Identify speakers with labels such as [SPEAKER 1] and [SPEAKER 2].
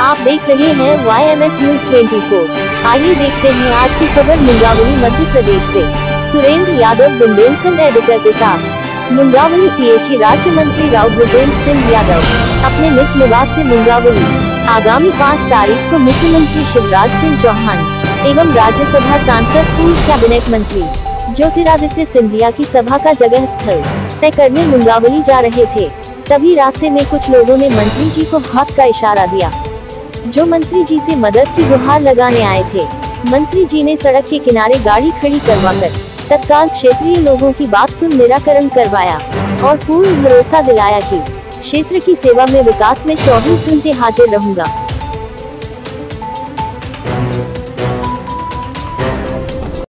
[SPEAKER 1] आप देख रहे हैं Y M S news twenty four आइए देखते हैं आज की खबर मुंगावली मध्य प्रदेश से। सुरेंद्र यादव बुंदेलखंड एडिटर के साथ। मुंगावली पीएचई राज्य मंत्री राव भुजेंद्र सिंह यादव अपने निज निवास से मुंगावली। आगामी पाँच तारीख को मुख्यमंत्री शिवराज सिंह चौहान एवं राज्यसभा सांसद पूर्व कैबिनेट मंत्री ज्योतिरादित्य सिंधिया की सभा का जगह स्थल तय करने मुंगावली जा रहे थे। तभी रास्ते में कुछ लोगों ने मंत्री जी को हाथ का इशारा दिया। जो मंत्री जी से मदद की गुहार लगाने आए थे। मंत्री जी ने सड़क के किनारे गाड़ी खड़ी करवाकर तत्काल क्षेत्रीय लोगों की बात सुन निराकरण करवाया और पूर्ण भरोसा दिलाया कि क्षेत्र की सेवा में विकास में 24 घंटे हाजिर रहूँगा।